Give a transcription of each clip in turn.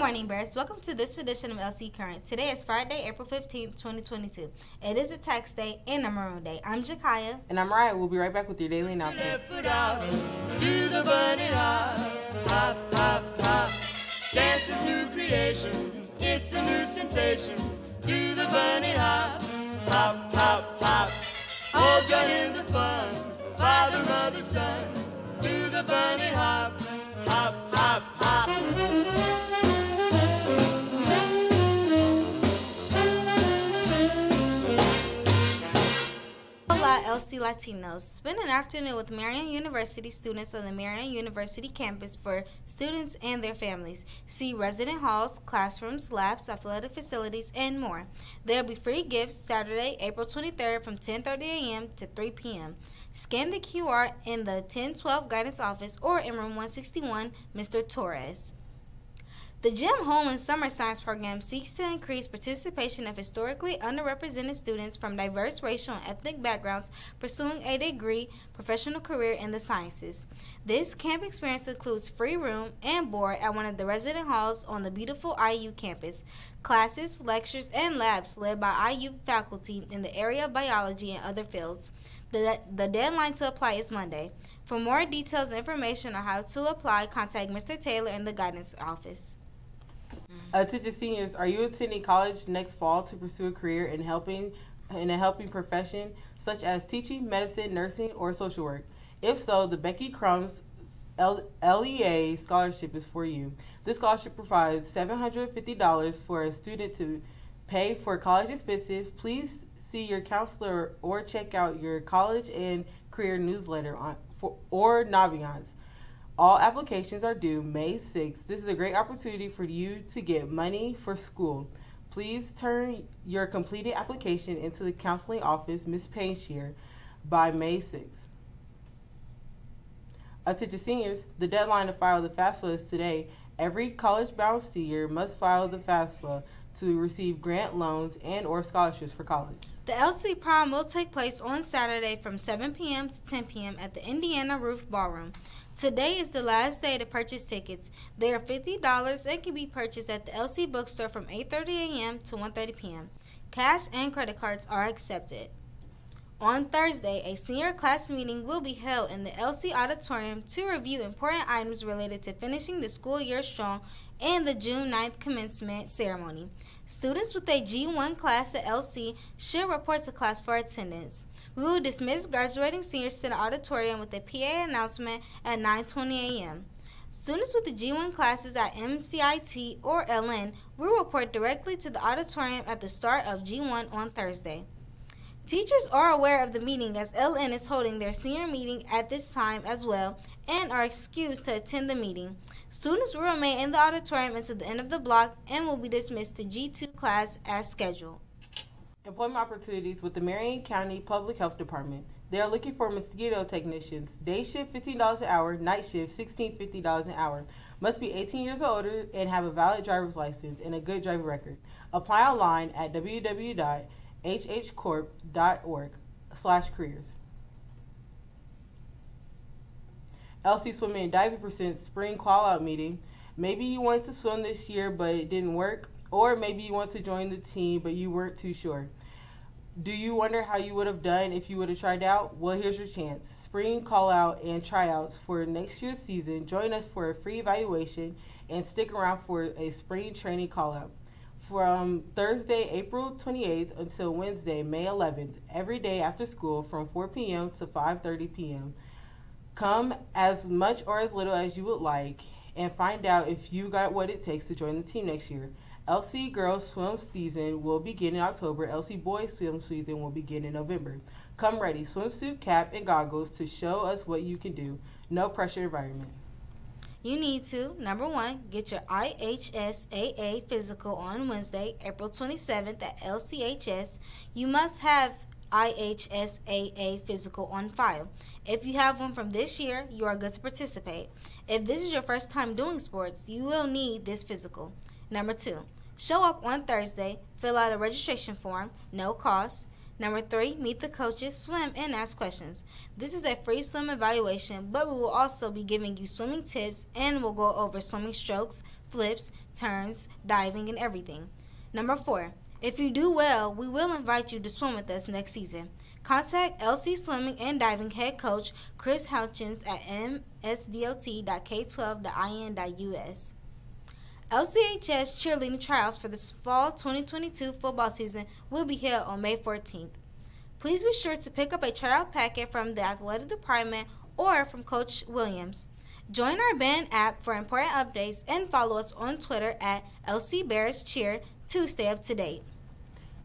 Welcome to this edition of LC Current. Today is Friday, April 15th, 2022. It is a tax day and a Maroon Day. I'm Jakaya. And I'm Ryan. We'll be right back with your daily announcement. Do the bunny hop, hop, hop, hop. Dance is new creation. It's a new sensation. Do the bunny hop, hop, hop, hop. All join in the fun. Father, mother, son. Do the bunny hop, hop, hop, hop. LC Latinos. Spend an afternoon with Marian University students on the Marian University campus for students and their families. See resident halls, classrooms, labs, athletic facilities, and more. There will be free gifts Saturday, April 23rd from 10:30 a.m. to 3 p.m. Scan the QR in the 1012 guidance office or in room 161, Mr. Torres. The Jim Holland Summer Science Program seeks to increase participation of historically underrepresented students from diverse racial and ethnic backgrounds pursuing a degree professional career in the sciences. This camp experience includes free room and board at one of the resident halls on the beautiful IU campus, classes, lectures, and labs led by IU faculty in the area of biology and other fields. The, the deadline to apply is Monday. For more details and information on how to apply, contact Mr. Taylor in the guidance office. Mm-hmm. Uh, Attention seniors, are you attending college next fall to pursue a career in helping in a helping profession such as teaching, medicine, nursing, or social work? If so, the Becky Crumbs LEA scholarship is for you. This scholarship provides $750 for a student to pay for college expenses. Please see your counselor or check out your college and career newsletter on for, or Naviance. All applications are due May 6th. This is a great opportunity for you to get money for school. Please turn your completed application into the counseling office, Ms. Painshear, by May 6th. Attention seniors, the deadline to file the FAFSA is today. Every college-bound senior must file the FAFSA to receive grant loans and or scholarships for college. The LC prom will take place on Saturday from 7 p.m. to 10 p.m. at the Indiana Roof Ballroom. Today is the last day to purchase tickets. They are $50 and can be purchased at the LC bookstore from 8:30 a.m. to 1:30 p.m. Cash and credit cards are accepted. On Thursday, a senior class meeting will be held in the LC auditorium to review important items related to finishing the school year strong and the June 9th commencement ceremony. Students with a G1 class at LC should report to class for attendance. We will dismiss graduating seniors to the auditorium with a PA announcement at 9:20 a.m. Students with the G1 classes at MCIT or LN will report directly to the auditorium at the start of G1 on Thursday. Teachers are aware of the meeting as LN is holding their senior meeting at this time as well and are excused to attend the meeting. Students will remain in the auditorium until the end of the block and will be dismissed to G2 class as scheduled. Employment opportunities with the Marion County Public Health Department. They are looking for mosquito technicians. Day shift $15 an hour, night shift $16.50 an hour. Must be 18 years or older and have a valid driver's license and a good driver record. Apply online at www.hhcorp.org slash careers. LC Swimming and Diving Percent Spring Call Out Meeting. Maybe you wanted to swim this year but it didn't work, or maybe you want to join the team but you weren't too sure. Do you wonder how you would have done if you would have tried out? Well, here's your chance. Spring call out and tryouts for next year's season. Join us for a free evaluation and stick around for a spring training call out. From Thursday, April 28th until Wednesday, May 11th, every day after school from 4 p.m. to 5:30 p.m. Come as much or as little as you would like and find out if you got what it takes to join the team next year. LC girls swim season will begin in October. LC boys swim season will begin in November. Come ready, swimsuit, cap, and goggles to show us what you can do. No pressure environment. You need to, number one, get your IHSAA physical on Wednesday, April 27th at LCHS. You must have IHSAA physical on file. If you have one from this year, you are good to participate. If this is your first time doing sports, you will need this physical. Number two, show up on Thursday, fill out a registration form, no cost. Number three, meet the coaches, swim, and ask questions. This is a free swim evaluation, but we will also be giving you swimming tips and we'll go over swimming strokes, flips, turns, diving, and everything. Number four, if you do well, we will invite you to swim with us next season. Contact LC Swimming and Diving Head Coach Chris Houchins at msdlt.k12.in.us. LCHS cheerleading trials for the fall 2022 football season will be held on May 14th. Please be sure to pick up a tryout packet from the athletic department or from Coach Williams. Join our band app for important updates and follow us on Twitter at LC Bears Cheer to stay up to date.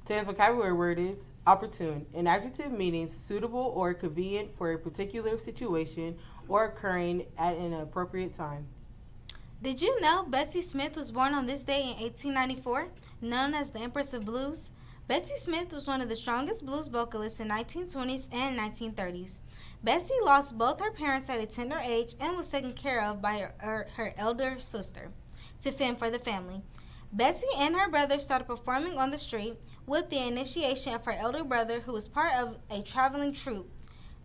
Today's vocabulary word is opportune, an adjective meaning suitable or convenient for a particular situation or occurring at an appropriate time. Did you know Bessie Smith was born on this day in 1894, known as the Empress of Blues? Bessie Smith was one of the strongest blues vocalists in 1920s and 1930s. Bessie lost both her parents at a tender age and was taken care of by her, her, her elder sister to fend for the family. Betsy and her brother started performing on the street with the initiation of her elder brother, who was part of a traveling troupe.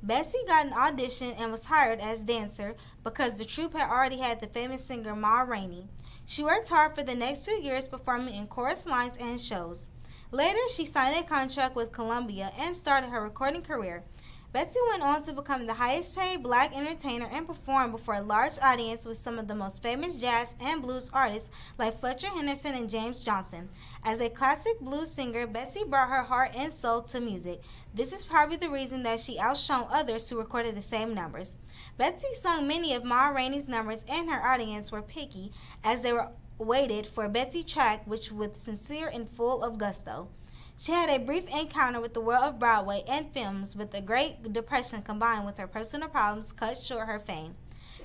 Bessie got an audition and was hired as dancer because the troupe had already had the famous singer Ma Rainey. She worked hard for the next few years performing in chorus lines and shows. Later, she signed a contract with Columbia and started her recording career. Betsy went on to become the highest paid black entertainer and perform before a large audience with some of the most famous jazz and blues artists like Fletcher Henderson and James Johnson. As a classic blues singer, Betsy brought her heart and soul to music. This is probably the reason that she outshone others who recorded the same numbers. Betsy sung many of Ma Rainey's numbers and her audience were picky as they were waited for Betsy track which with sincere and full of gusto. She had a brief encounter with the world of Broadway and films, but the Great Depression combined with her personal problems cut short her fame.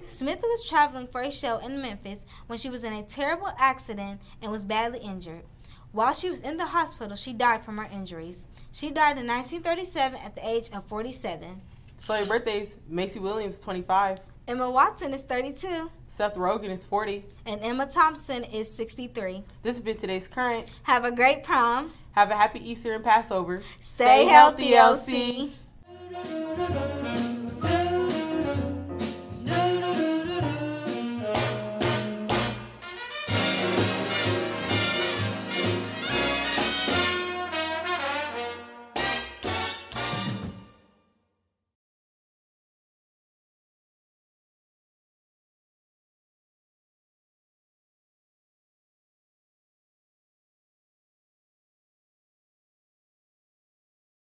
Smith was traveling for a show in Memphis when she was in a terrible accident and was badly injured. While she was in the hospital, she died from her injuries. She died in 1937 at the age of 47. Celebrity birthdays Maisie Williams, 25. Emma Watson is 32. Seth Rogen is 40. And Emma Thompson is 63. This has been today's current. Have a great prom. Have a happy Easter and Passover. Stay, Stay healthy, LC.